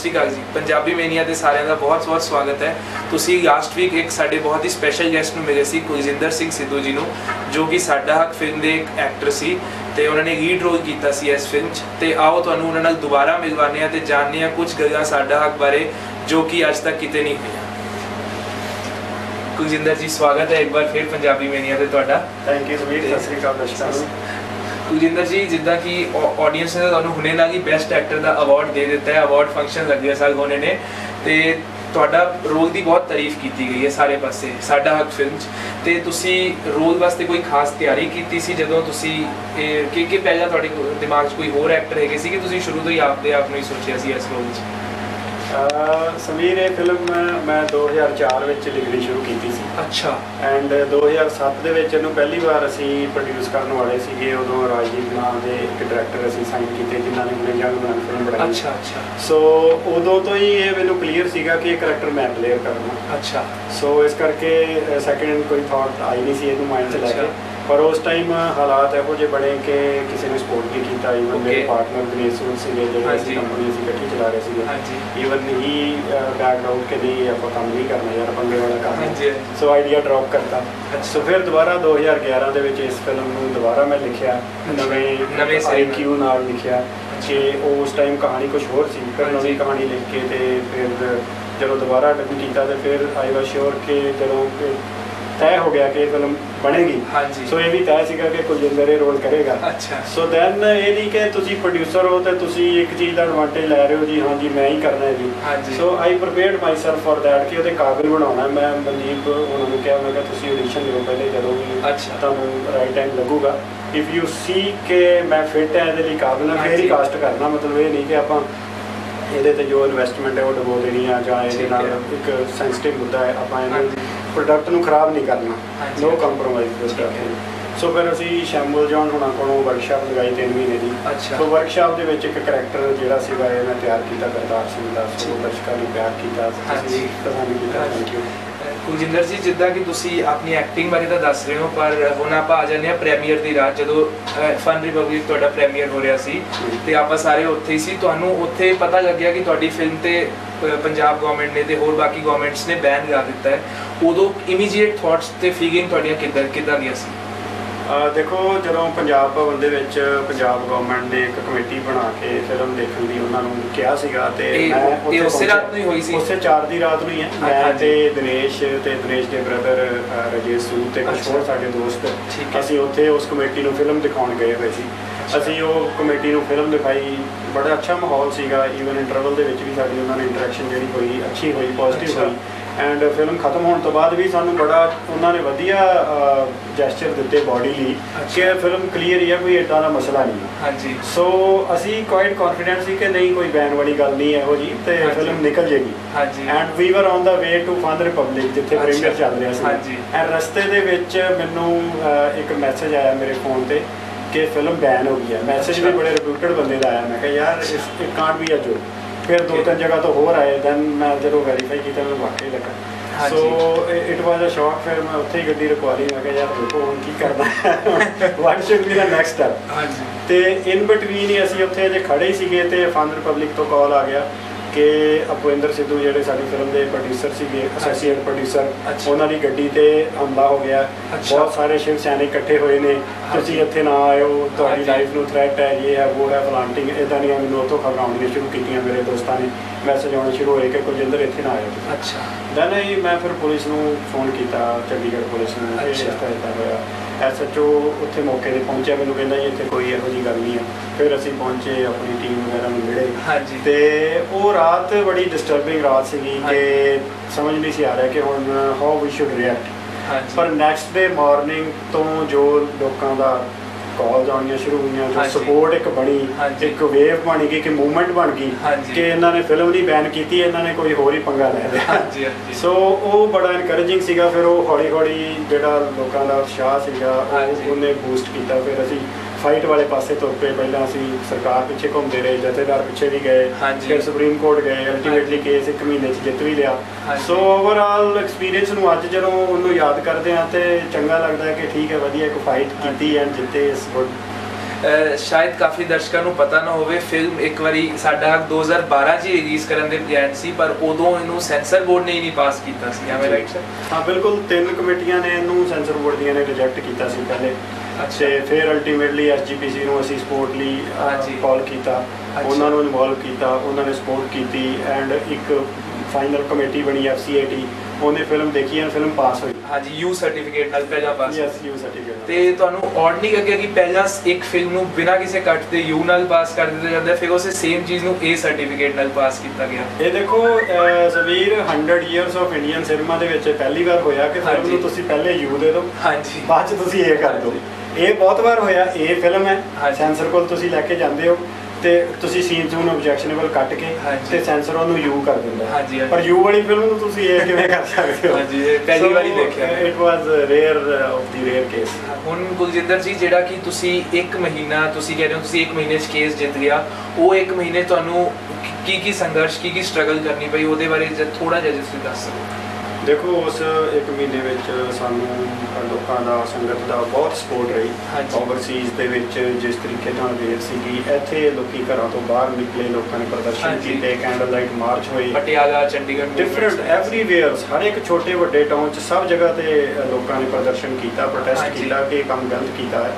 ਸ਼੍ਰੀ ਅਕਾਲ ਜੀ। ਪੰਜਾਬੀ ਮੇਨੀਆ ਦੇ ਸਾਰਿਆਂ ਦਾ ਬਹੁਤ-ਬਹੁਤ ਸਵਾਗਤ ਹੈ। ਤੁਸੀਂ ਲਾਸਟ ਵੀਕ ਇੱਕ ਸਾਡੇ ਬਹੁਤ ਹੀ ਸਪੈਸ਼ਲ ਗੈਸਟ ਨੂੰ ਮਿਲੇ ਸੀ ਕੁਲਜਿੰਦਰ ਸਿੰਘ ਸਿੱਧੂ ਜੀ ਨੂੰ ਜੋ ਕਿ ਸਾਡਾ ਹੱਕ ਫਿਲਮ ਦੇ ਇੱਕ ਐਕਟਰ ਸੀ ਤੇ ਉਹਨਾਂ ਨੇ ਲੀਡ ਰੋਲ ਕੀਤਾ ਸੀ ਇਸ ਫਿਲਮ 'ਚ। ਤੇ ਆਓ ਤੁਹਾਨੂੰ ਉਹਨਾਂ ਨਾਲ ਦੁਬਾਰਾ ਮਿਲਵਾਉਂਦੇ ਹਾਂ ਤੇ ਜਾਣਦੇ ਹਾਂ ਕੁਝ ਗੱਲਾਂ ਸਾਡਾ ਹੱਕ ਬਾਰੇ ਜੋ ਕਿ ਅੱਜ ਤੱਕ ਕਿਤੇ ਨਹੀਂ ਹੋਈਆਂ। ਕੁਲਜਿੰਦਰ ਜੀ ਸਵਾਗਤ ਹੈ ਇੱਕ ਵਾਰ ਫਿਰ ਪੰਜਾਬੀ ਮੇਨੀਆ ਤੇ ਤੁਹਾਡਾ। Thank you severe Sat Sri ਅਕਾਲ ਦਰਸ਼ਕਾਂ ਨੂੰ। ਕੁਲਜਿੰਦਰ ਜੀ, ਜਿੱਦਾਂ ਕਿ ਆਡੀਅנס ਨੇ ਤੁਹਾਨੂੰ ਹੁਣੇ ਨਾਲ ਹੀ ਬੈਸਟ ਐਕਟਰ ਦਾ ਅਵਾਰਡ ਦੇ ਦਿੱਤਾ ਹੈ ਅਵਾਰਡ ਫੰਕਸ਼ਨ ਲੱਗਿਆ ਸਾਲ ਹੋਣੇ ਨੇ ਤੇ ਤੁਹਾਡਾ ਰੋਲ ਦੀ ਬਹੁਤ ਤਾਰੀਫ ਕੀਤੀ ਗਈ ਹੈ ਸਾਰੇ ਪਾਸੇ, ਸਾਡਾ ਹੱਕ ਫਿਲਮ 'ਚ। ਤੇ ਤੁਸੀਂ ਰੋਲ ਵਾਸਤੇ ਕੋਈ ਖਾਸ ਤਿਆਰੀ ਕੀਤੀ ਸੀ ਜਦੋਂ ਤੁਸੀਂ, ਇਹ ਕਿ ਕਿ ਪਹਿਲਾਂ ਤੁਹਾਡੇ ਦਿਮਾਗ 'ਚ ਕੋਈ ਹੋਰ ਐਕਟਰ ਹੈਗੇ ਸੀ ਕਿ ਤੁਸੀਂ ਸ਼ੁਰੂ ਤੋਂ ਹੀ ਆਪਦੇ ਆਪ ਨੂੰ ਹੀ ਸੋਚਿਆ ਸੀ ਇਸ ਰੋਲ 'ਚ? ਸਮੀਰ ਇਹ ਫਿਲਮ ਮੈਂ 2004 ਵਿੱਚ ਲਿਖਣੀ ਸ਼ੁਰੂ ਕੀਤੀ ਸੀ। ਅੱਛਾ। ਐਂਡ 2007 ਦੇ ਵਿੱਚ ਇਹਨੂੰ ਪਹਿਲੀ ਵਾਰ ਅਸੀਂ ਪ੍ਰੋਡਿਊਸ ਕਰਨ ਵਾਲੇ ਸੀਗੇ। ਉਦੋਂ ਰਾਜਦੀਪ ਨਾਮ ਦੇ ਇੱਕ ਡਾਇਰੈਕਟਰ ਅਸੀਂ ਸਾਈਨ ਕੀਤੇ ਜਿਨ੍ਹਾਂ ਨੇ ਹੁਣੇ ਜੰਗ ਬਣਾ ਫਿਲਮ ਬਣਾਈ। ਅੱਛਾ ਅੱਛਾ। ਸੋ ਉਦੋਂ ਤੋਂ ਹੀ ਇਹ ਮੈਨੂੰ ਕਲੀਅਰ ਸੀਗਾ ਕਿ ਇਹ ਕਰੈਕਟਰ ਮੈਂ ਪਲੇਅਰ ਕਰਨਾ। ਅੱਛਾ। ਸੋ ਇਸ ਕਰਕੇ ਸੈਕਿੰਡ ਕੋਈ ਥਾਟ ਆਈ ਨਹੀਂ ਸੀ ਇਹਨੂੰ ਮਾਈਂਡ 'ਚ ਲੈ ਕੇ। ਪਰ ਉਸ ਟਾਈਮ ਹਾਲਾਤ ਇਹੋ ਜਿਹੇ ਬਣੇ ਕਿ ਕਿਸੇ ਨੇ ਸਪੋਰਟ ਨਹੀਂ ਕੀਤਾ ਇਵਨ ਮੇਰੇ. ਪਾਰਟਨਰ ਸੂਦ ਸੀਗੇ ਜਿਹੜੇ। ਅਸੀਂ ਕੰਪਨੀ ਅਸੀਂ ਇਕੱਠੀ ਚਲਾ ਰਹੇ ਸੀਗੇ ਹਾਂਜੀ ਈਵਨ ਹੀ ਬੈਕ ਆਊਟ ਕਿ ਨਹੀਂ ਆਪਾਂ ਕੰਮ ਨਹੀਂ ਕਰਨਾ ਯਾਰ ਪੰਗੇ ਵਾਲਾ ਕੰਮ। ਸੋ ਆਈਡੀਆ ਡ੍ਰੌਪ ਕਰਤਾ ਅੱਛਾ। ਸੋ ਫਿਰ ਦੁਬਾਰਾ 2011 ਦੇ ਵਿੱਚ ਇਸ ਫਿਲਮ ਨੂੰ ਦੁਬਾਰਾ ਮੈਂ ਲਿਖਿਆ ਨਵੇਂ ਨਵੇਂ ਸਿਰੇ ਨਾਲ। ਲਿਖਿਆ ਕਿ ਉਸ ਟਾਈਮ ਕਹਾਣੀ ਕੁਝ ਹੋਰ ਸੀ ਫਿਰ। ਨਵੀਂ ਕਹਾਣੀ ਲਿਖ ਕੇ ਤੇ ਫਿਰ ਜਦੋਂ ਦੁਬਾਰਾ ਡਬਲ ਕੀਤਾ ਤੇ ਫਿਰ ਆਈ ਵਾਸ ਸ਼ੋਰ ਕਿ ਜਦੋਂ ਤੈਅ ਹੋ ਗਿਆ ਕਿ ਇਹ ਫਿਲਮ ਬਣੇਗੀ। ਹਾਂਜੀ। ਸੋ ਇਹ ਵੀ ਤੈਅ ਸੀਗਾ ਕਿ ਕੁਲਜਿੰਦਰ ਇਹ ਰੋਲ ਕਰੇਗਾ। ਅੱਛਾ। ਸੋ ਦੈਨ ਇਹ ਨਹੀਂ ਕਿ ਤੁਸੀਂ ਪ੍ਰੋਡਿਊਸਰ ਹੋ ਤੇ ਤੁਸੀਂ ਇੱਕ ਚੀਜ਼ ਦਾ ਐਡਵਾਂਟੇਜ ਲੈ ਰਹੇ ਹੋ ਜੀ ਹਾਂਜੀ ਮੈਂ ਹੀ ਕਰਨਾ ਹੈ ਜੀ। So I prepare myself for that ਕਿ ਉਹਦੇ ਕਾਬਿਲ ਬਣਾਉਣਾ ਮੈਂ ਮਨਦੀਪ ਉਹਨਾਂ ਨੂੰ ਕਿਹਾ ਮੈਂ ਕਿਹਾ ਤੁਸੀਂ ਆਡੀਸ਼ਨ ਦਿਓ ਪਹਿਲੇ ਜਦੋਂ ਵੀ ਤੁਹਾਨੂੰ ਰਾਈਟ ਟਾਈਮ ਲੱਗੂਗਾ। ਇਫ ਯੂ ਸੀ ਕਿ ਮੈਂ ਫਿੱਟ ਹੈ ਇਹਦੇ ਲਈ ਕਾਬਿਲ ਹਾਂ ਫੇਰ ਹੀ ਕਾਸਟ ਕਰਨਾ। ਮਤਲਬ ਇਹ ਨਹੀਂ ਕਿ ਆਪਾਂ ਇਹਦੇ ਤੇ ਜੋ ਇਨਵੈਸਟਮੈਂਟ ਹੈ ਉਹ ਡਬੋ ਦੇਣੀ ਆ ਜਾਂ ਇਹਦੇ ਨਾਲ ਇੱਕ ਸੈਂਸਿਟਿਵ ਮੁੱਦਾ ਹੈ ਆਪਾਂ ਇਹਨਾਂ ਇਹਨੂੰ ਪ੍ਰੋਡਕਟ ਨੂੰ ਖਰਾਬ ਨਹੀਂ ਕਰਨਾ। ਨੋ ਕੰਪਰੋਮਾਈਜ਼ ਇਸ। ਕਰਕੇ ਸੋ ਫਿਰ ਅਸੀਂ ਸ਼ੈਮੁਲ ਜੌਨ ਹੁਣਾਂ ਕੋਲੋਂ ਵਰਕਸ਼ਾਪ ਲਗਾਈ 3 ਮਹੀਨੇ ਦੀ ਸੋ ਵਰਕਸ਼ਾਪ ਦੇ ਵਿੱਚ ਇੱਕ ਕਰੈਕਟਰ ਜਿਹੜਾ ਸੀਗਾ ਇਹ ਮੈਂ ਤਿਆਰ ਕੀਤਾ ਕਰਤਾਰ ਸਿੰਘ ਦਾ ਸੋ। ਦਰਸ਼ਕਾਂ ਨੇ ਪਿਆਰ ਕੀਤਾ ਹਾਂਜੀ। ਪਸੰਦ ਕੀਤਾ ਥੈਂਕ ਯੂ ਕੁਲਜਿੰਦਰ ਜੀ ਜਿੱਦਾਂ ਕਿ ਤੁਸੀਂ ਆਪਣੀ ਐਕਟਿੰਗ ਬਾਰੇ ਤਾਂ ਦੱਸ ਰਹੇ ਹੋ ਪਰ ਹੁਣ ਆਪਾਂ ਆ ਜਾਂਦੇ ਹਾਂ ਪ੍ਰੀਮੀਅਰ ਦੀ ਰਾਤ ਜਦੋਂ ਫਨ ਰਿਪਬਲਿਕ ਤੁਹਾਡਾ ਪ੍ਰੀਮੀਅਰ ਹੋ ਰਿਹਾ ਸੀ ਤੇ ਆਪਾਂ ਸਾਰੇ ਉੱਥੇ ਹੀ ਸੀ ਤੁਹਾਨੂੰ ਉੱਥੇ ਪਤਾ ਲੱਗਿਆ ਕਿ ਤੁਹਾਡੀ ਫਿਲਮ ਤੇ ਪੰਜਾਬ ਗਵਰਨਮੈਂਟ ਨੇ ਤੇ ਹੋਰ ਬਾਕੀ ਗਵਰਨਮੈਂਟਸ ਨੇ ਬੈਨ ਲਾ ਦਿੱਤਾ ਹੈ ਉਦੋਂ ਇਮੀਡੀਏਟ ਥਾਟਸ ਤੇ ਫੀਲਿੰਗ ਤੁਹਾਡੀਆਂ ਕਿੱਦਾਂ ਕਿੱਦਾਂ ਦੀਆਂ ਸੀ ਦੇਖੋ ਜਦੋਂ ਪੰਜਾਬ ਭਵਨ ਦੇ ਵਿੱਚ ਪੰਜਾਬ ਗਵਰਨਮੈਂਟ ਨੇ ਇੱਕ ਕਮੇਟੀ ਬਣਾ ਕੇ ਫਿਲਮ ਦੇਖਣ ਦੀ ਉਹਨਾਂ ਨੂੰ ਕਿਹਾ ਸੀਗਾ ਤੇ ਮੈਂ ਇਹ ਉਸੇ। ਰਾਤ ਨੂੰ ਹੀ ਹੋਈ ਸੀ? ਉਸੇ 4 ਦੀ ਰਾਤ ਨੂੰ ਹੀ ਹੈ ਮੈਂ। ਤੇ ਦਿਨੇਸ਼ ਤੇ ਦਿਨੇਸ਼ ਦੇ ਬ੍ਰਦਰ ਰਜੇਸ਼ ਸੂਦ ਤੇ ਕੁਝ। ਹੋਰ ਸਾਡੇ ਦੋਸਤ। ਅਸੀਂ ਉੱਥੇ ਉਸ ਕਮੇਟੀ ਨੂੰ ਫਿਲਮ ਦਿਖਾਉਣ ਗਏ ਹੋਏ ਸੀ ਅਸੀਂ ਉਹ ਕਮੇਟੀ ਨੂੰ ਫਿਲਮ ਦਿਖਾਈ ਬੜਾ ਅੱਛਾ ਮਾਹੌਲ ਸੀਗਾ ਈਵਨ ਇੰਟਰਵਲ ਦੇ ਵਿੱਚ ਵੀ ਸਾਡੀ ਉਹਨਾਂ ਨਾਲ ਇੰਟਰੈਕਸ਼ਨ ਜਿਹੜੀ ਹੋਈ ਅੱਛੀ ਹੋਈ ਪੋਜ਼ਿਟਿਵ। ਹੋਈ ਐਂਡ ਫਿਲਮ ਖਤਮ ਹੋਣ ਤੋਂ ਬਾਅਦ ਵੀ ਸਾਨੂੰ ਬੜਾ ਉਹਨਾਂ ਨੇ ਵਧੀਆ ਜੈਸਚਰ ਦਿੱਤੇ ਬਾਡੀ ਲਈ ਕਿ ਫਿਲਮ ਕਲੀਅਰ ਹੀ ਹੈ ਕੋਈ ਏਦਾਂ ਦਾ ਮਸਲਾ ਨਹੀਂ ਹਾਂਜੀ ਸੋ ਅਸੀਂ ਕੁਆਇਟ ਕੌਨਫੀਡੈਂਟ ਸੀ ਕਿ ਨਹੀਂ ਕੋਈ ਬੈਨ ਵਾਲੀ ਗੱਲ ਨਹੀਂ ਇਹੋ ਜੀ ਤੇ। ਫਿਲਮ ਨਿਕਲ ਜੇਗੀ ਹਾਂਜੀ and we were on the way to Fun Republic ਜਿੱਥੇ। ਪ੍ਰੀਮੀਅਰ ਚੱਲ ਰਿਹਾ ਸੀ ਹਾਂਜੀ। ਐਂਡ ਰਸਤੇ ਦੇ ਵਿੱਚ ਮੈਨੂੰ ਇੱਕ ਮੈਸੇਜ ਆਇਆ ਮੇਰੇ ਫੋਨ ਤੇ ਕਿ ਫਿਲਮ ਬੈਨ ਹੋ ਗਈ ਹੈ। ਮੈਸੇਜ ਵੀ। ਬੜੇ ਰਿਪਿਊਟਡ ਬੰਦੇ ਦਾ ਆਇਆ। ਮੈਂ ਕਿਹਾ ਯਾਰ ਅੱਛਾ। ਇਟ ਕਾਂਟ ਬੀ ਅ ਜੋ ਫਿਰ ਦੋ. ਤਿੰਨ ਜਗ੍ਹਾ ਤੋਂ ਹੋਰ ਆਏ। ਦੈਨ ਮੈਂ ਜਦੋਂ ਵੈਰੀਫਾਈ ਕੀਤਾ ਮੈਨੂੰ ਵਾਕਈ ਲੱਗਾ। ਸੋ ਇਟ ਵਾਸ ਅ ਸ਼ੌਕ ਫਿਰ ਮੈਂ ਉੱਥੇ ਹੀ ਗੱਡੀ ਰੁਕਵਾ ਲਈ। ਮੈਂ ਕਿਹਾ ਯਾਰ ਦੇਖੋ ਹੁਣ ਕੀ ਕਰਨਾ what should be the next step ਹਾਂਜੀ। ਤੇ ਇਨ ਬਿਟਵੀਨ ਹੀ ਅਸੀਂ ਉੱਥੇ ਜੇ ਖੜੇ ਹੀ ਸੀਗੇ ਤੇ ਫਨ ਰਿਪਬਲਿਕ ਤੋਂ ਕਾਲ ਆ ਗਿਆ। ਕਿ ਅਪਵਿੰਦਰ ਸਿੱਧੂ ਜਿਹੜੇ ਸਾਡੀ ਫਿਲਮ ਦੇ ਪ੍ਰੋਡਿਊਸਰ ਸੀਗੇ ਐਸੋਸੀਏਟ ਪ੍ਰੋਡਿਊਸਰ। ਉਹਨਾਂ ਦੀ ਗੱਡੀ ਤੇ ਹਮਲਾ ਹੋ ਗਿਆ। ਬਹੁਤ ਸਾਰੇ ਸ਼ਿਵ ਸੈਨਿਕ ਇਕੱਠੇ ਹੋਏ ਨੇ। ਤੁਸੀਂ ਇੱਥੇ ਨਾ ਆਇਓ ਤੁਹਾਡੀ। ਲਾਈਫ ਨੂੰ ਥ੍ਰੈਟ ਹੈ ਇਹ ਹੈ ਉਹ ਹੈ ਫਲਾਂਟਿੰਗ ਇਦਾਂ ਦੀਆਂ ਮੈਨੂੰ ਉੱਥੋਂ ਖਬਰਾਂ ਆਉਣੀਆਂ ਸ਼ੁਰੂ ਕੀਤੀਆਂ ਮੇਰੇ ਦੋਸਤਾਂ ਨੇ ਮੈਸੇਜ ਆਉਣੇ ਸ਼ੁਰੂ ਹੋਏ ਕਿ ਕੁਲਜਿੰਦਰ ਇੱਥੇ ਨਾ ਆਇਓ ਅੱਛਾ ਦੈਨ ਮੈਂ ਫਿਰ ਪੁਲਿਸ ਨੂੰ ਫੋਨ ਕੀਤਾ ਚੰਡੀਗੜ੍ਹ ਪੁਲਿਸ ਨੂੰ ਇਸ। ਤਰ੍ਹਾਂ ਹੋਇਆ ਐਸਐਚਓ ਉੱਥੇ ਮੌਕੇ ਤੇ ਪਹੁੰਚਿਆ। ਮੈਨੂੰ ਕਹਿੰਦਾ ਜੀ ਇੱਥੇ ਕੋਈ ਇਹੋ ਜਿਹੀ ਗੱਲ ਨਹੀਂ ਹੈ ਫਿਰ ਅਸੀਂ ਪਹੁੰਚੇ ਆਪਣੀ ਟੀਮ ਵਗੈਰਾ ਨੂੰ ਮਿਲੇ। ਹਾਂਜੀ। ਤੇ ਉਹ ਰਾਤ ਬੜੀ ਡਿਸਟਰਬਿੰਗ ਰਾਤ ਸੀਗੀ ਕਿ ਸਮਝ ਨਹੀਂ ਸੀ ਆ ਰਿਹਾ ਕਿ ਹੁਣ ਹਾਊ ਵੀ ਸ਼ੁਡ ਰਿਐਕਟ ਪਰ ਨੈਕਸਟ ਡੇ ਮਾਰਨਿੰਗ ਤੋਂ ਜੋ ਲੋਕਾਂ ਦਾ ਕਾਲ ਆਉਣੀਆਂ ਸ਼ੁਰੂ ਹੋਈਆਂ ਜੋ ਹਾਂਜੀ। ਸਪੋਰਟ ਇੱਕ ਬਣੀ ਹਾਂਜੀ। ਇੱਕ ਵੇਵ ਬਣ ਗਈ ਕਿ ਮੂਵਮੈਂਟ ਬਣ ਗਈ ਹਾਂਜੀ। ਕਿ ਇਹਨਾਂ ਨੇ ਫਿਲਮ ਨਹੀਂ ਬੈਨ ਕੀਤੀ ਇਹਨਾਂ ਨੇ ਕੋਈ ਹੋਰ ਹੀ ਪੰਗਾ ਲੈ ਲਿਆ ਹਾਂਜੀ ਹਾਂਜੀ ਸੋ ਉਹ ਬੜਾ ਇਨਕਰੇਜਿੰਗ ਸੀਗਾ ਫਿਰ ਉਹ ਹੌਲੀ ਹੌਲੀ ਜਿਹੜਾ ਲੋਕਾਂ ਦਾ ਉਤਸ਼ਾਹ ਸੀਗਾ ਹਾਂਜੀ। ਉਹਨੇ ਬੂਸਟ ਕੀਤਾ ਫਿਰ ਅਸੀਂ ਫਾਈਟ ਵਾਲੇ ਪਾਸੇ ਤੁਰ ਪਏ। ਪਹਿਲਾਂ ਅਸੀਂ ਸਰਕਾਰ ਪਿੱਛੇ ਘੁੰਮਦੇ ਰਹੇ ਜਥੇਦਾਰ ਪਿੱਛੇ ਵੀ ਗਏ। ਫਿਰ ਸੁਪਰੀਮ ਕੋਰਟ ਗਏ। ਅਲਟੀਮੇਟਲੀ ਕੇਸ ਇੱਕ ਮਹੀਨੇ 'ਚ ਜਿੱਤ ਵੀ ਲਿਆ। ਸੋ ਓਵਰਆਲ ਐਕਸਪੀਰੀਅੰਸ ਨੂੰ ਅੱਜ ਜਦੋਂ ਉਹਨੂੰ ਯਾਦ ਕਰਦੇ ਆ ਤੇ ਚੰਗਾ ਲੱਗਦਾ ਹੈ ਕਿ ਠੀਕ ਹੈ ਵਧੀਆ ਇੱਕ ਫਾਈਟ ਕੀਤੀ ਐਂਡ ਜਿੱਤੇ ਇਸ ਗੁੱਡ। ਸ਼ਾਇਦ ਕਾਫੀ ਦਰਸ਼ਕਾਂ ਨੂੰ ਪਤਾ ਨਾ ਹੋਵੇ ਫਿਲਮ ਇੱਕ ਵਾਰੀ ਸਾਡਾ ਹੱਕ 2012 ਚ ਰਿਲੀਜ਼ ਕਰਨ ਦੇ ਪਲਾਨ ਸੀ ਪਰ ਉਦੋਂ ਇਹਨੂੰ ਸੈਂਸਰ ਬੋਰਡ ਨੇ ਹੀ ਨਹੀਂ ਪਾਸ ਕੀਤਾ ਸੀ। ਐਵੇਂ ਰਾਈਟ ਸਰ ਹਾਂ ਬਿਲਕੁਲ ਤਿੰਨ ਕਮੇਟੀਆਂ ਨੇ ਇਹਨੂੰ ਸੈਂਸਰ ਬੋਰਡ ਦੀਆਂ ਨੇ ਰਿਜੈਕਟ ਕੀਤਾ ਸੀ ਪਹਿਲੇ। ਤੇ ਫਿਰ ਅਲਟੀਮੇਟਲੀ ਐਸਜੀਪੀਸੀ ਨੂੰ ਅਸੀਂ ਸਪੋਰਟ ਲਈ। ਕਾਲ ਕੀਤਾ। ਅੱਛਾ। ਉਹਨਾਂ ਨੂੰ ਇਨਵੋਲਵ ਕੀਤਾ ਉਹਨਾਂ ਨੇ ਸਪੋਰਟ ਕੀਤੀ ਐਂਡ ਇੱਕ ਫਾਈਨਲ ਕਮੇਟੀ ਬਣੀ ਐਫਸੀਏਟੀ ਉਹਨੇ ਫਿਲਮ ਦੇਖੀ ਐਂਡ ਫਿਲਮ ਪਾਸ ਹੋਈ। ਹਾਂਜੀ ਯੂ ਸਰਟੀਫਿਕੇਟ ਨਾਲ ਪਹਿਲਾਂ ਪਾਸ ਯੈਸ ਯੂ ਸਰਟੀਫਿਕੇਟ ਤੇ ਤੁਹਾਨੂੰ ਔਡ ਨਹੀਂ ਲੱਗਿਆ ਕਿ ਪਹਿਲਾਂ ਇੱਕ ਫਿਲਮ ਨੂੰ ਬਿਨਾਂ ਕਿਸੇ ਕੱਟ ਦੇ ਯੂ ਨਾਲ ਪਾਸ ਕਰ ਦਿੱਤਾ ਜਾਂਦਾ ਫਿਰ ਉਸੇ ਸੇਮ ਚੀਜ਼ ਨੂੰ ਏ ਸਰਟੀਫਿਕੇਟ ਨਾਲ ਪਾਸ ਕੀਤਾ ਗਿਆ? ਇਹ ਦੇਖੋ ਜ਼ਬੀਰ 100 ਇਅਰਸ ਆਫ ਇੰਡੀਅਨ ਸਿਨੇਮਾ ਦੇ ਵਿੱਚ ਪਹਿਲੀ ਵਾਰ ਹੋਇਆ ਕਿ ਫਿਲਮ। ਨੂੰ ਤੁਸੀਂ ਪਹਿਲੇ ਯੂ ਦੇ ਦਿਓ ਹਾਂਜੀ। ਬਾਅਦ ਚ ਤੁਸੀਂ ਇਹ ਕਰ ਦਿਓ ਇਹ ਬਹੁਤ ਵਾਰ ਹੋਇਆ ਇਹ ਫਿਲਮ ਹੈ। ਸੈਂਸਰ ਕੋਲ ਤੁਸੀਂ ਲੈ ਕੇ ਜਾਂਦੇ ਹੋ ਤੇ ਤੁਸੀਂ ਸੀਨਸ ਨੂੰ ਆਬਜੈਕਸ਼ਨੇਬਲ ਕੱਟ ਕੇ। ਤੇ ਸੈਂਸਰ ਉਹਨੂੰ ਯੂ ਕਰ ਦਿੰਦਾ। ਪਰ ਯੂ ਵਾਲੀ ਫਿਲਮ ਨੂੰ ਤੁਸੀਂ ਇਹ ਕਿਵੇਂ ਕਰ ਸਕਦੇ ਹੋ ਹਾਂਜੀ, ਇਹ ਪਹਿਲੀ ਵਾਰੀ ਦੇਖਿਆ। It was rare of the rare case ਹੁਣ ਕੁਲਜਿੰਦਰ ਜੀ ਜਿਹੜਾ ਕਿ ਤੁਸੀਂ 1 ਮਹੀਨਾ ਤੁਸੀਂ ਕਹਿ ਰਹੇ ਹੋ ਤੁਸੀਂ 1 ਮਹੀਨੇ 'ਚ ਕੇਸ ਜਿੱਤ ਗਿਆ ਉਹ 1 ਮਹੀਨੇ ਤੁਹਾਨੂੰ ਕੀ ਕੀ ਸੰਘਰਸ਼ ਕੀ ਕੀ ਸਟਰਗਲ ਕਰਨੀ ਪਈ ਉਹਦੇ ਬਾਰੇ ਥੋੜਾ ਜਿਹਾ ਜਿਸ ਦੱਸ ਸਕੋ ਦੇਖੋ ਉਸ ਇੱਕ ਮਹੀਨੇ ਵਿੱਚ ਸਾਨੂੰ ਲੋਕਾਂ ਦਾ ਸੰਗਤ ਦਾ ਬਹੁਤ ਸਪੋਰਟ ਰਹੀ। ਓਵਰਸੀਜ਼ ਦੇ ਵਿੱਚ ਜਿਸ ਤਰੀਕੇ ਨਾਲ ਵੇਰ ਸੀਗੀ ਇੱਥੇ ਲੋਕੀ ਘਰਾਂ ਤੋਂ ਬਾਹਰ ਨਿਕਲੇ ਲੋਕਾਂ ਨੇ ਪ੍ਰਦਰਸ਼ਨ। ਕੀਤੇ ਕੈਂਡਲ ਲਾਈਟ ਮਾਰਚ ਹੋਈ ਪਟਿਆਲਾ ਚੰਡੀਗੜ੍ਹ ਡਿਫਰੈਂਟ ਐਵਰੀਵੇਅਰ ਹਰ ਇੱਕ ਛੋਟੇ ਵੱਡੇ ਟਾਊਨ 'ਚ ਸਭ ਜਗ੍ਹਾ ਤੇ ਲੋਕਾਂ ਨੇ ਪ੍ਰਦਰਸ਼ਨ ਕੀਤਾ ਪ੍ਰੋਟੈਸਟ। ਕੀਤਾ ਕਿ ਕੰਮ ਗਲਤ ਕੀਤਾ ਹੈ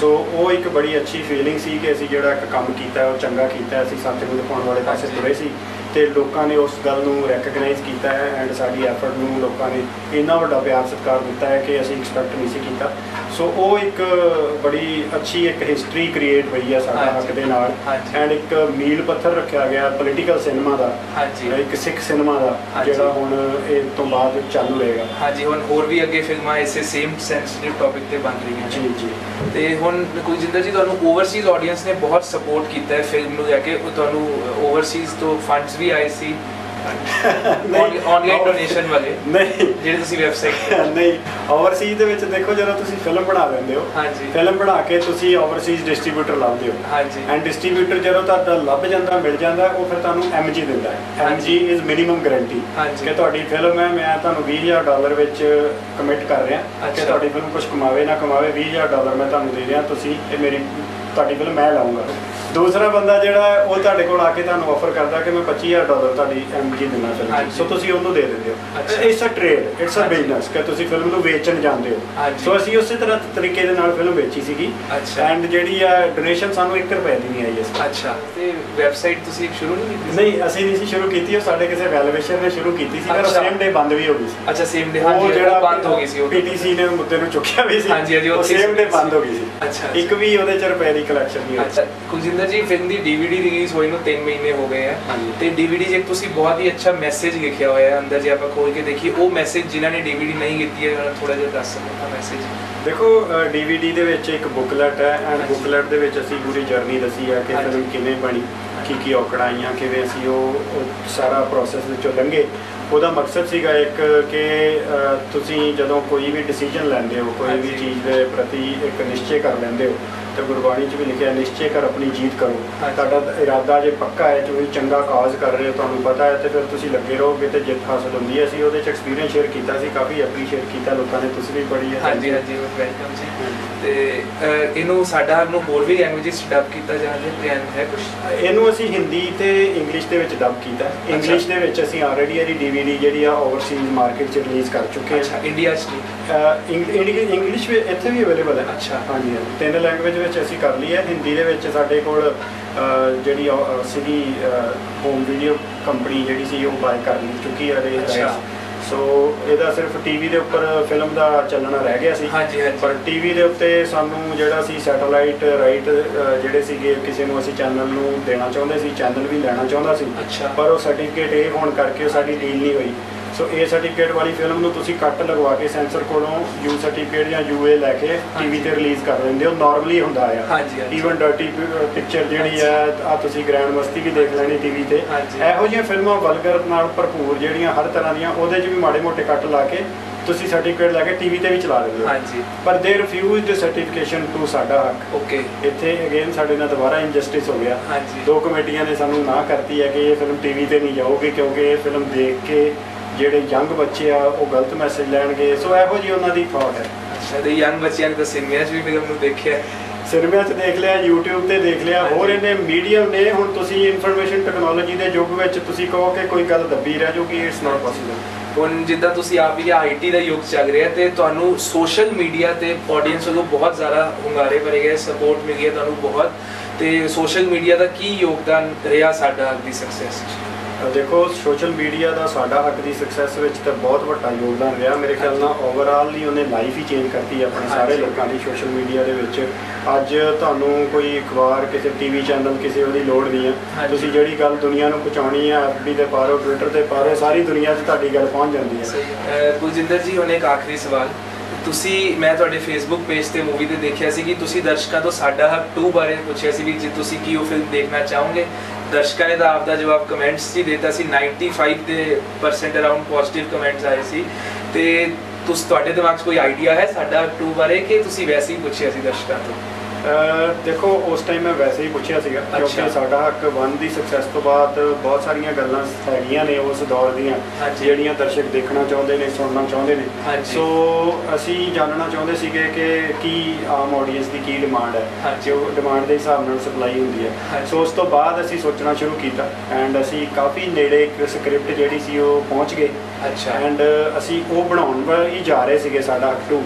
ਸੋ ਉਹ ਇੱਕ ਬੜੀ ਅੱਛੀ ਫੀਲਿੰਗ ਸੀ ਕਿ ਅਸੀਂ ਜਿਹੜਾ ਇੱਕ ਕੰਮ ਕੀਤਾ ਉਹ ਚੰਗਾ ਕੀਤਾ ਅਸੀਂ ਸੱਚ ਨੂੰ ਦਿਖਾਉਣ ਵਾਲੇ ਪਾਸੇ। ਤੁਰੇ ਸੀ ਤੇ ਲੋਕਾਂ ਨੇ ਉਸ ਗੱਲ ਨੂੰ ਰੈਕਗਨਾਈਜ਼ ਕੀਤਾ ਹੈ ਐਂਡ ਸਾਡੀ ਐਫਰਟ ਨੂੰ ਲੋਕਾਂ ਨੇ ਇੰਨਾ ਵੱਡਾ ਪਿਆਰ ਸਤਿਕਾਰ ਦਿੱਤਾ ਹੈ ਕਿ ਅਸੀਂ ਐਕਸਪੈਕਟ ਨਹੀਂ ਸੀ ਕੀਤਾ। ਸੋ ਉਹ ਇੱਕ ਬੜੀ ਅੱਛੀ ਇੱਕ ਹਿਸਟਰੀ ਕ੍ਰੀਏਟ ਹੋਈ ਹੈ ਸਾਡਾ। ਹੱਕ ਦੇ ਨਾਲ। ਐਂਡ ਇੱਕ ਮੀਲ ਪੱਥਰ ਰੱਖਿਆ ਗਿਆ ਪੋਲੀਟੀਕਲ ਸਿਨੇਮਾ ਦਾ। ਹਾਂਜੀ। ਇੱਕ ਸਿੱਖ ਸਿਨੇਮਾ ਦਾ। ਜਿਹੜਾ ਹੁਣ ਇਹ ਤੋਂ ਬਾਅਦ ਚਾਲੂ ਰਹੇਗਾ। ਹਾਂਜੀ ਹੁਣ ਹੋਰ ਵੀ ਅੱਗੇ ਫਿਲਮਾਂ ਇਸੇ ਸੇਮ ਸੈਂਸਿਟਿਵ ਟੌਪਿਕ ਤੇ ਬਣ ਰਹੀਆਂ ਜੀ ਜੀ। ਤੇ ਹੁਣ ਕੁਲਜਿੰਦਰ ਜੀ, ਤੁਹਾਨੂੰ ਓਵਰਸੀਜ਼ ਆਡੀਅנס ਨੇ ਬਹੁਤ ਸਪੋਰਟ ਕੀਤਾ ਹੈ ਫਿਲਮ ਨੂੰ ਲੈ ਕੇ। ਉਹ ਤੁਹਾਨੂੰ ਓਵਰਸੀਜ਼ ਤੋਂ ਫੰਡਸ ਵੀ ਆਏ ਸੀ। ਆਨਲਾਈਨ ਡੋਨੇਸ਼ਨ ਵਾਲੇ ਨਹੀਂ। ਜਿਹੜੇ ਤੁਸੀਂ ਵੈਬਸਾਈਟ ਤੇ ਨਹੀਂ ਓਵਰਸੀਜ਼ ਦੇ ਵਿੱਚ ਦੇਖੋ ਜਦੋਂ ਤੁਸੀਂ ਫਿਲਮ ਬਣਾ ਲੈਂਦੇ ਹੋ ਹਾਂਜੀ। ਫਿਲਮ ਬਣਾ ਕੇ ਤੁਸੀਂ ਓਵਰਸੀਜ਼ ਡਿਸਟ੍ਰੀਬਿਊਟਰ ਲੱਭਦੇ ਹੋ। ਹਾਂਜੀ। ਐਂਡ ਡਿਸਟ੍ਰੀਬਿਊਟਰ ਜਦੋਂ ਤੁਹਾਡਾ ਲੱਭ ਜਾਂਦਾ ਮਿਲ ਜਾਂਦਾ ਉਹ ਫਿਰ ਤੁਹਾਨੂੰ ਐਮਜੀ ਦਿੰਦਾ ਹੈ। ਐਮਜੀ ਇਜ਼ ਮਿਨੀਮਮ ਗਾਰੰਟੀ ਹਾਂਜੀ। ਕਿ ਤੁਹਾਡੀ ਫਿਲਮ ਹੈ ਮੈਂ ਤੁਹਾਨੂੰ 20000 ਡਾਲਰ ਵਿੱਚ ਕਮਿਟ ਕਰ ਰਿਹਾ। ਕਿ। ਤੁਹਾਡੀ ਫਿਲਮ ਕੁਝ ਕਮਾਵੇ ਨਾ ਕਮਾਵੇ 20000 ਡਾਲਰ ਮੈਂ ਤੁਹਾਨੂੰ ਦੇ ਰਿਹਾ ਤੁਸੀਂ ਇਹ ਮੇਰੀ ਤੁਹਾਡੀ ਫਿਲਮ ਮੈਂ ਲਾਉਂਗਾ ਦੂਸਰਾ ਬੰਦਾ ਜਿਹੜਾ ਹੈ, ਉਹ ਤੁਹਾਡੇ ਕੋਲ ਆ ਕੇ ਤੁਹਾਨੂੰ ਆਫਰ ਕਰਦਾ ਕਿ ਮੈਂ 25000 ਡਾਲਰ ਤੁਹਾਡੀ ਐਮਜੀ ਦੇਣਾ ਚਾਹੁੰਦਾ। ਸੋ ਤੁਸੀਂ ਉਹਨੂੰ ਦੇ ਦਿੰਦੇ। ਹੋ it's a trade it's a. Business ਕਿ ਤੁਸੀਂ ਫਿਲਮ ਨੂੰ ਵੇਚਣ ਜਾਂਦੇ ਹੋ। ਸੋ ਅਸੀਂ ਉਸੇ ਤਰ੍ਹਾਂ ਤਰੀਕੇ ਦੇ ਨਾਲ ਫਿਲਮ ਵੇਚੀ ਸੀਗੀ। ਐਂਡ ਜਿਹੜੀ ਆ ਡੋਨੇਸ਼ਨ ਸਾਨੂੰ 1 ਰੁਪਏ ਦੀ ਨਹੀਂ ਆਈ ਇਸ ਅੱਛਾ ਤੇ ਵੈਬਸਾਈਟ ਤੁਸੀਂ ਸ਼ੁਰੂ ਨਹੀਂ ਕੀਤੀ? ਨਹੀਂ ਅਸੀਂ ਨਹੀਂ ਸੀ ਸ਼ੁਰੂ ਕੀਤੀ ਉਹ ਸਾਡੇ ਕਿਸੇ ਵੈਲੂਏਸ਼ਨ ਨੇ ਸ਼ੁਰੂ ਕੀਤੀ ਸੀ ਪਰ। ਸੇਮ ਡੇ ਬੰਦ ਵੀ ਹੋ ਗਈ ਸੀ ਅੱਛਾ ਸੇਮ ਡੇ ਹਾਂਜੀ ਉਹ ਬੰਦ ਹੋ ਗਈ ਸੀ ਉਹ ਪੀਟੀਸੀ ਨੇ ਮੁੱਦੇ ਨੂੰ ਚੁੱਕਿਆ ਵੀ ਸੀ ਹਾਂਜੀ, ਹਾਂਜੀ, ਉਹ ਸੇਮ ਡੇ। ਬੰਦ ਹੋ ਗਈ ਸੀ ਅੱਛਾ, ਇੱਕ ਵੀ ਉਹਦੇ ਚ ਰੁਪਏ ਦੀ ਕਲੈਕਸ਼ਨ ਨਹੀਂ ਹੋਈ ਅੱਛਾ ਕੁਲਜਿੰਦਰ ਜੀ ਫਿਲਮ ਦੀ ਡੀਵੀਡੀ ਰਿਲੀਜ਼ ਹੋਈ ਨੂੰ 3 ਮਹੀਨੇ ਹੋ ਗਏ ਆ। ਤੇ ਡੀਵੀਡੀ 'ਚ ਇੱਕ ਤੁਸੀਂ ਬਹੁਤ ਹੀ ਅੱਛਾ ਮੈਸੇਜ ਲਿਖਿਆ ਹੋਇਆ ਹੈ ਅੰਦਰ ਜੇ ਆਪਾਂ ਖੋਲ ਕੇ ਦੇਖੀਏ ਉਹ ਮੈਸੇਜ ਜਿਨ੍ਹਾਂ ਨੇ ਡੀਵੀਡੀ ਨਹੀਂ ਕੀਤੀ ਹੈ ਥੋੜਾ ਜਿਹਾ ਦੱਸ ਸਕੋ ਤਾਂ ਮੈਸੇਜ ਦੇਖੋ ਡੀਵੀਡੀ ਦੇ ਵਿੱਚ ਇੱਕ ਬੁਕਲੈਟ ਹੈ ਐਂਡ। ਬੁਕਲੈਟ ਦੇ ਵਿੱਚ ਅਸੀਂ ਪੂਰੀ ਜਰਨੀ ਦੱਸੀ ਹੈ ਕਿ। ਫਿਲਮ ਕਿਵੇਂ ਬਣੀ ਕੀ ਕੀ ਔਕੜਾਂ ਆਈਆਂ ਕਿਵੇਂ ਅਸੀਂ ਉਹ ਸਾਰਾ ਪ੍ਰੋਸੈਸ ਵਿੱਚੋਂ ਲੰਘੇ ਉਹਦਾ ਮਕਸਦ ਸੀਗਾ ਇੱਕ ਕਿ ਤੁਸੀਂ ਜਦੋਂ ਕੋਈ ਵੀ ਡਿਸੀਜਨ ਲੈਂਦੇ ਹੋ ਕੋਈ ਵੀ। ਚੀਜ਼ ਦੇ ਪ੍ਰਤੀ ਇੱਕ ਨਿਸ਼ਚੈ ਕਰ ਲੈਂਦੇ ਹੋ ਤੇ ਗੁਰਬਾਣੀ 'ਚ ਵੀ ਲਿਖਿਆ ਨਿਸ਼ਚੈ ਕਰ ਆਪਣੀ ਜੀਤ ਕਰੋ। ਤੁਹਾਡਾ ਇਰਾਦਾ ਜੇ ਪੱਕਾ ਹੈ ਤੁਸੀਂ ਚੰਗਾ ਕਾਜ਼ ਕਰ ਰਹੇ ਹੋ ਤੁਹਾਨੂੰ ਪਤਾ ਹੈ ਤੇ ਫਿਰ ਤੁਸੀਂ ਲੱਗੇ ਰਹੋਗੇ ਤੇ ਜਿੱਤ ਹਾਸਲ ਹੁੰਦੀ ਹੈ। ਅਸੀਂ ਉਹਦੇ 'ਚ ਐਕਸਪੀਰੀਅੰਸ ਸ਼ੇਅਰ ਕੀਤਾ ਸੀ ਕਾਫੀ ਐਪਰੀਸ਼ੀਏਟ ਕੀਤਾ ਲੋਕਾਂ ਨੇ ਤੁਸੀਂ ਵੀ ਪੜ੍ਹੀ ਹੈ। ਹਾਂਜੀ ਹਾਂਜੀ ਵੈਲਕਮ ਜੀ। ਤੇ ਇਹਨੂੰ ਸਾਡਾ ਨੂੰ ਹੋਰ ਵੀ ਲੈਂਗੁਏਜਸ ਡਬ ਕੀਤਾ ਜਾਣ ਦੇ ਪਲਾਨ ਹੈ ਕੁਝ ਇਹਨੂੰ ਅਸੀਂ ਹਿੰਦੀ ਤੇ ਇੰਗਲਿਸ਼ ਦੇ ਵਿੱਚ ਡਬ ਕੀਤਾ। ਇੰਗਲਿਸ਼ ਦੇ ਵਿੱਚ ਅਸੀਂ ਆਲਰੇਡੀ ਇਹਦੀ ਡੀਵੀਡੀ ਜਿਹੜੀ ਆ ਓਵਰਸੀਜ਼ ਮਾਰਕੀਟ 'ਚ ਰਿਲੀਜ਼ ਕਰ ਚੁੱਕੇ ਅੱਛਾ ਇੰਡੀਆ 'ਚ ਹਾਂ ਇੰਗਲਿਸ਼ ਵੀ ਇੱਥੇ ਵੀ ਅਵੇਲੇਬਲ ਹੈ। ਅੱਛਾ। ਹਾਂਜੀ। ਤਿੰਨ ਲੈਂਗੁਏਜ ਵਿੱਚ ਅਸੀਂ ਕਰ ਲਈ ਹੈ। ਹਿੰਦੀ ਦੇ ਵਿੱਚ ਸਾਡੇ ਕੋਲ ਜਿਹੜੀ ਸੀਗੀ ਹੋਮ ਵੀਡੀਓ ਕੰਪਨੀ ਜਿਹੜੀ ਸੀ ਉਹ ਬਾਏ ਕਰ ਲਈ ਚੁੱਕੀ ਹੈ rights। ਸੋ ਇਹਦਾ ਸਿਰਫ ਟੀਵੀ ਦੇ ਉੱਪਰ ਫਿਲਮ ਦਾ ਚੱਲਣਾ ਰਹਿ ਗਿਆ ਸੀ। ਹਾਂਜੀ ਹਾਂਜੀ। ਪਰ ਟੀਵੀ ਦੇ ਉੱਤੇ ਸਾਨੂੰ ਜਿਹੜਾ ਸੀ ਸੈਟੇਲਾਈਟ ਰਾਈਟ ਜਿਹੜੇ ਸੀਗੇ ਕਿਸੇ ਨੂੰ ਅਸੀਂ ਚੈਨਲ ਨੂੰ ਦੇਣਾ ਚਾਹੁੰਦੇ ਸੀ ਚੈਨਲ ਵੀ ਲੈਣਾ ਚਾਹੁੰਦਾ ਸੀ। ਪਰ ਉਹ ਸਰਟੀਫਿਕੇਟ ਇਹ ਹੋਣ ਕਰਕੇ ਸਾਡੀ ਡੀਲ ਨਹੀਂ ਹੋਈ। ਸੋ ਇਹ ਸਰਟੀਫਿਕੇਟ ਵਾਲੀ ਫਿਲਮ ਨੂੰ ਤੁਸੀਂ ਕੱਟ ਲਗਵਾ ਕੇ ਸੈਂਸਰ ਕੋਲੋਂ ਯੂ ਸਰਟੀਫਿਕੇਟ ਜਾਂ ਯੂਏ ਲੈ ਕੇ ਟੀਵੀ ਤੇ ਰਿਲੀਜ਼ ਕਰ ਦਿੰਦੇ ਹੋ। ਨਾਰਮਲੀ ਹੁੰਦਾ ਆ। ਈਵਨ ਡਰਟੀ ਪਿਕਚਰ ਜਿਹੜੀ ਹੈ ਆ ਤੁਸੀਂ ਗ੍ਰੈਂਡ ਮਸਤੀ ਵੀ ਦੇਖ ਲੈਣੀ ਟੀਵੀ ਤੇ। ਇਹੋ ਜਿਹੀਆਂ ਫਿਲਮਾਂ ਵਲਗਰ ਨਾਲ ਭਰਪੂਰ ਜਿਹੜੀਆਂ ਹਰ ਤਰ੍ਹਾਂ ਦੀਆਂ ਉਹਦੇ 'ਚ ਵੀ ਮਾੜੇ ਮੋਟੇ ਕੱਟ ਲਾ ਕੇ ਤੁਸੀਂ ਸਰਟੀਫਿਕੇਟ ਲੈ ਕੇ ਟੀਵੀ ਤੇ ਵੀ ਚਲਾ ਦਿੰਦੇ ਹੋ। ਹਾਂਜੀ। ਪਰ ਦੇ ਰਿਫਿਊਜ਼ਡ ਸਰਟੀਫਿਕੇਸ਼ਨ ਟੂ ਸਾਡਾ ਹੱਕ। ਓਕੇ ਇੱਥੇ ਅਗੇਨ ਸਾਡੇ ਨਾਲ ਦੁਬਾਰਾ ਇਨਜਸਟਿਸ ਹੋ ਗਿਆ। ਦੋ ਕਮੇਟੀਆਂ ਨੇ ਸਾਨੂੰ ਨਾ ਕਰਤੀ ਹੈ ਕਿ ਇਹ ਫਿਲਮ ਟੀਵੀ ਤੇ ਨਹੀਂ ਜਾਊਗੀ ਕਿਉਂਕਿ ਇਹ ਫਿਲਮ ਦੇਖ ਕੇ ਜਿਹੜੇ ਯੰਗ ਬੱਚੇ ਆ ਉਹ ਗਲਤ ਮੈਸੇਜ ਲੈਣਗੇ। ਸੋ ਇਹੋ ਜੀ ਉਹਨਾਂ ਦੀ ਥਾਟ ਹੈ। ਤੇ ਯੰਗ ਬੱਚਿਆਂ ਨੇ ਤਾਂ ਸਿਨੇਮਾ 'ਚ ਵੀ ਫਿਲਮ ਨੂੰ ਦੇਖਿਆ। ਸਿਨੇਮਾ 'ਚ ਦੇਖ ਲਿਆ YouTube ਤੇ ਦੇਖ ਲਿਆ। ਹੋਰ। ਇਹਨੇ ਮੀਡੀਅਮ ਨੇ ਹੁਣ ਤੁਸੀਂ ਇਨਫੋਰਮੇਸ਼ਨ ਟੈਕਨੋਲੋਜੀ ਦੇ ਯੁੱਗ ਵਿੱਚ ਤੁਸੀਂ ਕਹੋ ਕਿ ਕੋਈ ਗੱਲ ਦੱਬੀ ਰਹਿ ਜਾਊਗੀ ਇਟਸ ਨਾਟ ਪੋਸੀਬਲ ਹੁਣ ਜਿੱਦਾਂ ਤੁਸੀਂ ਆਪ ਹੀ ਆਈਟੀ ਦਾ ਯੁੱਗ ਚੱਲ ਰਿਹਾ ਤੇ ਤੁਹਾਨੂੰ ਸੋਸ਼ਲ ਮੀਡੀਆ ਤੇ ਆਡੀਅנס ਵੱਲੋਂ ਬਹੁਤ ਜ਼ਿਆਦਾ ਹੁੰਗਾਰੇ ਭਰੇ ਗਏ ਸਪੋਰਟ ਮਿਲੀ ਹੈ ਤੁਹਾਨੂੰ ਬਹੁਤ। ਤੇ ਸੋਸ਼ਲ ਮੀਡੀਆ ਦਾ ਕੀ ਯੋਗਦਾਨ ਰਿਹਾ ਸਾਡਾ ਦੀ ਸਕਸੈਸ ਦੇਖੋ ਸੋਸ਼ਲ ਮੀਡੀਆ ਦਾ ਸਾਡਾ ਹੱਕ ਦੀ ਸਕਸੈਸ ਵਿੱਚ ਤਾਂ ਬਹੁਤ ਵੱਡਾ ਯੋਗਦਾਨ ਰਿਹਾ। ਮੇਰੇ ਖਿਆਲ ਨਾਲ ਓਵਰਆਲ ਹੀ ਉਹਨੇ ਲਾਈਫ ਹੀ ਚੇਂਜ ਕਰਤੀ ਆਪਣੇ ਸਾਰੇ। ਲੋਕਾਂ ਦੀ ਸੋਸ਼ਲ ਮੀਡੀਆ ਦੇ ਵਿੱਚ। ਅੱਜ ਤੁਹਾਨੂੰ ਕੋਈ ਅਖਬਾਰ ਕਿਸੇ ਟੀਵੀ ਚੈਨਲ ਕਿਸੇ ਉਹਦੀ ਲੋੜ ਨਹੀਂ ਹੈ। ਤੁਸੀਂ ਜਿਹੜੀ ਗੱਲ ਦੁਨੀਆ ਨੂੰ ਪਹੁੰਚਾਉਣੀ ਹੈ ਐਫਬੀ ਤੇ ਪਾਰੋ ਟਵਿੱਟਰ ਤੇ ਪਾਰੋ ਸਾਰੀ ਦੁਨੀਆ 'ਚ ਤੁਹਾਡੀ ਗੱਲ ਪਹੁੰਚ ਜਾਂਦੀ ਹੈ। ਕੁਲਜਿੰਦਰ ਜੀ ਹੁਣ ਇੱਕ ਆਖਰੀ ਸਵਾਲ। ਤੁਸੀਂ, ਮੈਂ ਤੁਹਾਡੇ ਫੇਸਬੁੱਕ ਪੇਜ ਤੇ ਮੂਵੀ ਤੇ ਦੇਖਿਆ ਸੀ ਕਿ ਤੁਸੀਂ ਦਰਸ਼ਕਾਂ ਤੋਂ ਸਾਡਾ ਹੱਕ 2 ਬਾਰੇ ਪੁੱਛਿਆ ਸੀ ਵੀ ਜੇ ਤੁਸੀਂ ਕੀ ਉਹ ਫਿਲਮ ਦੇਖਣਾ ਚਾਹੋਗੇ? ਦਰਸ਼ਕਾਂ ਨੇ ਤਾਂ ਆਪਦਾ ਜਵਾਬ ਕਮੈਂਟਸ 'ਚ ਹੀ ਦਿੱਤਾ ਸੀ 95 ਦੇ ਪਰਸੈਂਟ ਅਰਾਊਂਡ ਪੋਜ਼ਿਟਿਵ ਕਮੈਂਟਸ ਆਏ ਸੀ। ਤੇ ਤੁਸ, ਤੁਹਾਡੇ ਦਿਮਾਗ 'ਚ ਕੋਈ ਆਈਡੀਆ ਹੈ ਸਾਡਾ 2 ਬਾਰੇ ਕਿ ਤੁਸੀਂ ਵੈਸੇ ਹੀ ਪੁੱਛਿਆ ਸੀ ਦਰਸ਼ਕਾਂ ਤੋਂ? ਦੇਖੋ ਉਸ ਟਾਈਮ ਮੈਂ ਵੈਸੇ ਹੀ ਪੁੱਛਿਆ ਸੀਗਾ। ਕਿਉਂਕਿ ਸਾਡਾ ਹੱਕ 1 ਦੀ ਸਕਸੈਸ ਤੋਂ ਬਾਅਦ ਬਹੁਤ ਸਾਰੀਆਂ ਗੱਲਾਂ ਹੈਗੀਆਂ ਨੇ ਉਸ ਦੌਰ ਦੀਆਂ। ਜਿਹੜੀਆਂ ਦਰਸ਼ਕ ਦੇਖਣਾ ਚਾਹੁੰਦੇ ਨੇ ਸੁਣਨਾ ਚਾਹੁੰਦੇ ਨੇ। ਸੋ ਅਸੀਂ ਜਾਣਨਾ ਚਾਹੁੰਦੇ ਸੀਗੇ ਕਿ ਕੀ ਆਮ ਆਡੀਅנס ਦੀ ਕੀ ਡਿਮਾਂਡ ਹੈ। ਜੋ ਡਿਮਾਂਡ ਦੇ ਹਿਸਾਬ ਨਾਲ ਸਪਲਾਈ ਹੁੰਦੀ ਹੈ। ਸੋ ਉਸ ਤੋਂ ਬਾਅਦ ਅਸੀਂ ਸੋਚਣਾ ਸ਼ੁਰੂ ਕੀਤਾ ਐਂਡ ਅਸੀਂ ਕਾਫੀ ਨੇੜੇ ਇੱਕ ਸਕ੍ਰਿਪਟ ਜਿਹੜੀ ਸੀ ਉਹ ਪਹੁੰਚ ਗਏ ਅੱਛਾ ਐਂਡ ਅਸੀਂ ਉਹ ਬਣਾਉਣ ਵੱਲ ਹੀ ਜਾ ਰਹੇ ਸੀਗੇ ਸਾਡਾ ਹੱਕ ਟੂ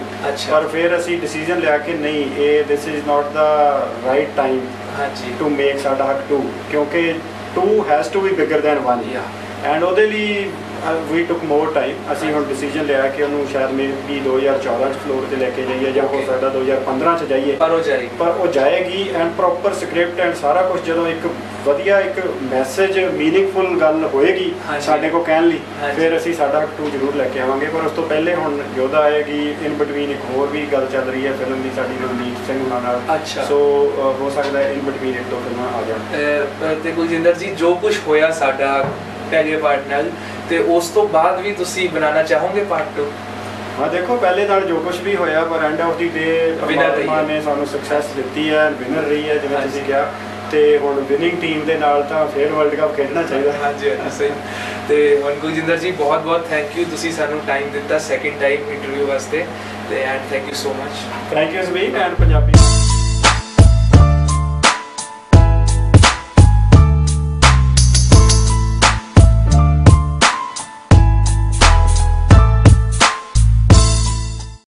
ਪਰ ਫਿਰ ਅਸੀਂ ਡਿਸੀਜਨ ਲਿਆ ਕਿ ਨਹੀਂ ਇਹ this is not the right time ਹਾਂਜੀ ਟੂ ਮੇਕ ਸਾਡਾ ਹੱਕ 2 ਕਿਉਂਕਿ 2 has to be bigger than 1 Yeah. And ਉਹਦੇ ਲਈ ਵੀ ਟੁਕ ਮੋਰ ਟਾਈਮ ਅਸੀਂ ਹੁਣ ਡਿਸੀਜਨ ਲਿਆ ਕਿ ਉਹਨੂੰ ਸ਼ਾਇਦ ਮੇਬੀ 2014 ਚ ਫਲੋਰ ਤੇ ਲੈ ਕੇ ਜਾਈਏ ਜਾਂ ਹੋ. ਸਕਦਾ 2015 ਚ ਜਾਈਏ ਪਰ ਹੋ ਜਾਏਗੀ ਪਰ ਉਹ ਜਾਏਗੀ ਐਂਡ ਪ੍ਰੋਪਰ ਸਕ੍ਰਿਪਟ ਐਂਡ ਸਾਰਾ ਕੁਝ ਜਦੋਂ ਇੱਕ ਵਧੀਆ ਇੱਕ ਮੈਸੇਜ ਮੀਨਿੰਗਫੁਲ ਗੱਲ ਹੋਏਗੀ। ਸਾਡੇ ਕੋ ਕਹਿਣ ਲਈ। ਫਿਰ ਅਸੀਂ ਸਾਡਾ 2 ਜ਼ਰੂਰ ਲੈ ਕੇ ਆਵਾਂਗੇ ਪਰ ਉਸ ਤੋਂ ਪਹਿਲੇ ਹੁਣ ਯੋਧਾ ਆਏਗੀ ਇਨ ਬਿਟਵੀਨ ਇੱਕ ਹੋਰ ਵੀ ਗੱਲ ਚੱਲ ਰਹੀ ਹੈ ਫਿਲਮ ਦੀ ਸਾਡੀ ਰਣਜੀਤ ਸਿੰਘ ਹੁਣਾਂ ਨਾਲ। ਸੋ ਹੋ ਸਕਦਾ ਹੈ ਇਨ ਬਿਟਵੀਨ ਇੱਕ ਦੋ ਫਿਲਮਾਂ ਆ ਜਾਣ ਤੇ ਕੁਲਜਿੰਦਰ ਜੀ ਜੋ ਕੁਝ ਹੋਇਆ ਸਾਡਾ ਪਹਿਲੇ ਪਾਰਟ ਨਾਲ ਤੇ ਉਸ ਤੋਂ ਬਾਅਦ ਵੀ ਤੁਸੀਂ ਬਣਾਉਣਾ ਚਾਹੋਗੇ ਪਾਰਟ 2 ਹਾਂ ਦੇਖੋ ਪਹਿਲੇ ਨਾਲ ਜੋ ਕੁਝ ਵੀ ਹੋਇਆ ਪਰ ਐਂਡ ਆਫ ਦੀ ਡੇ ਪਰਮਾਤਮਾ। ਨੇ ਸਾਨੂੰ ਸਕਸੈਸ ਦਿੱਤੀ ਹੈ ਵਿਨਰ ਰਹੀ ਹੈ ਜਿਵੇਂ। ਤੁਸੀਂ ਕਿਹਾ। ਤੇ ਹੁਣ ਵਿਨਿੰਗ ਟੀਮ ਦੇ ਨਾਲ ਤਾਂ ਫੇਰ ਵਰਲਡ ਕੱਪ ਖੇਡਣਾ ਚਾਹੀਦਾ। ਹਾਂਜੀ ਹਾਂਜੀ ਸਹੀ। ਤੇ ਹੁਣ ਕੁਲਜਿੰਦਰ ਜੀ ਬਹੁਤ ਬਹੁਤ ਥੈਂਕ ਯੂ ਤੁਸੀਂ ਸਾਨੂੰ ਟਾਈਮ ਦਿੱਤਾ ਸੈਕਿੰਡ ਟਾਈਮ ਇੰਟਰਵਿਊ ਵਾਸਤੇ। ਤੇ and thank you so much thank you ਸਵੀਨ and Punjabi.